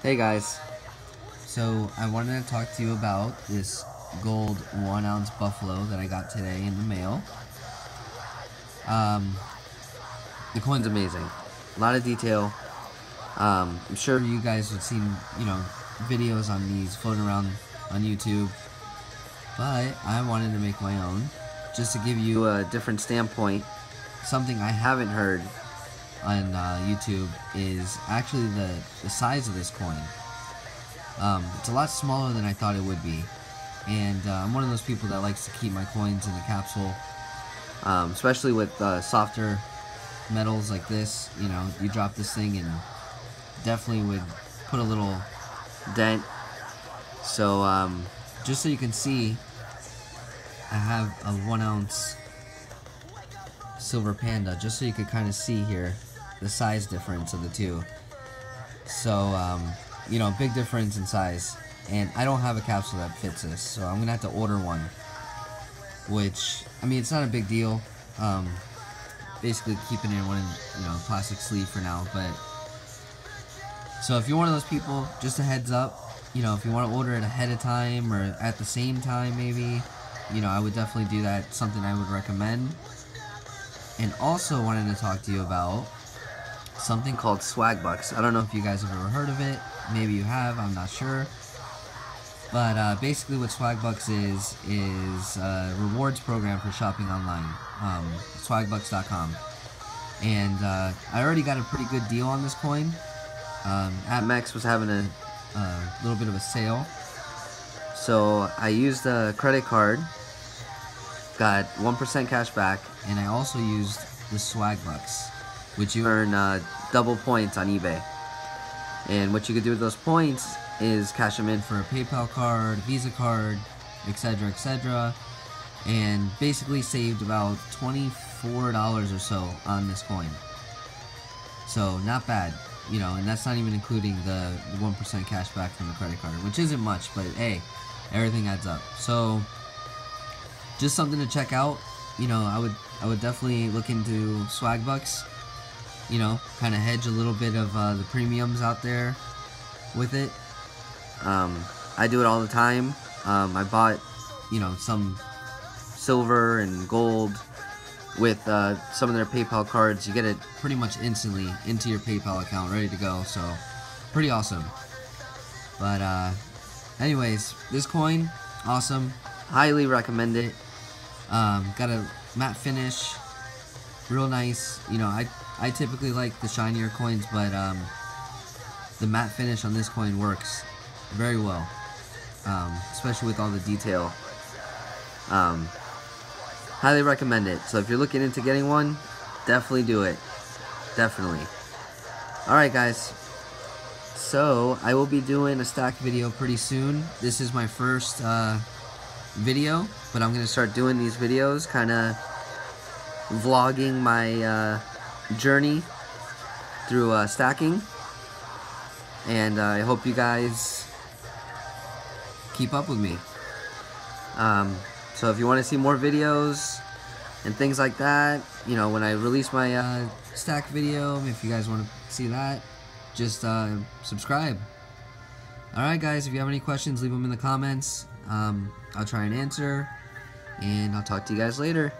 Hey guys, so I wanted to talk to you about this gold one ounce buffalo that I got today in the mail. Um, the coin's amazing, a lot of detail. Um, I'm sure you guys have seen, you know, videos on these floating around on YouTube, but I wanted to make my own just to give you a different standpoint. Something I haven't heard on uh, YouTube is actually the, the size of this coin. Um, it's a lot smaller than I thought it would be. And uh, I'm one of those people that likes to keep my coins in the capsule, um, especially with uh, softer metals like this. You know, you drop this thing and definitely would put a little dent. So, um, just so you can see, I have a one ounce silver panda, just so you could kind of see here the size difference of the two. So, um, you know, big difference in size. And I don't have a capsule that fits this, so I'm gonna have to order one. Which, I mean, it's not a big deal. Um, basically keeping it in one, you know, plastic sleeve for now. But so if you're one of those people, just a heads up. You know, if you want to order it ahead of time or at the same time, maybe, you know, I would definitely do that. Something I would recommend. And also wanted to talk to you about something called Swagbucks. I don't know if you guys have ever heard of it. Maybe you have, I'm not sure. But uh, basically what Swagbucks is, is a rewards program for shopping online. Um, swagbucks.com. And uh, I already got a pretty good deal on this coin. Um, APMEX was having a, a little bit of a sale. So I used a credit card, got 1% cash back, and I also used the Swagbucks which you earn uh, double points on eBay. And what you could do with those points is cash them in for a PayPal card, Visa card, etc., etc. And basically saved about $24 or so on this coin. So not bad, you know, and that's not even including the 1% cash back from the credit card, which isn't much, but hey, everything adds up. So just something to check out. You know, I would I would definitely look into Swagbucks you know, kind of hedge a little bit of uh, the premiums out there with it. Um, I do it all the time. Um, I bought, you know, some silver and gold with uh, some of their PayPal cards. You get it pretty much instantly into your PayPal account, ready to go. So, pretty awesome. But, uh, anyways, this coin, awesome. Highly recommend it. Um, got a matte finish, real nice. You know, I I typically like the shinier coins, but um, the matte finish on this coin works very well, um, especially with all the detail. Um, highly recommend it. So if you're looking into getting one, definitely do it. Definitely. Alright guys, so I will be doing a stack video pretty soon. This is my first uh, video, but I'm going to start doing these videos, kind of vlogging my uh, journey through uh, stacking. And uh, I hope you guys keep up with me. Um, so if you want to see more videos and things like that, you know, when I release my uh, stack video, if you guys want to see that, just uh, subscribe. Alright guys, if you have any questions, leave them in the comments. Um, I'll try and answer. And I'll talk to you guys later.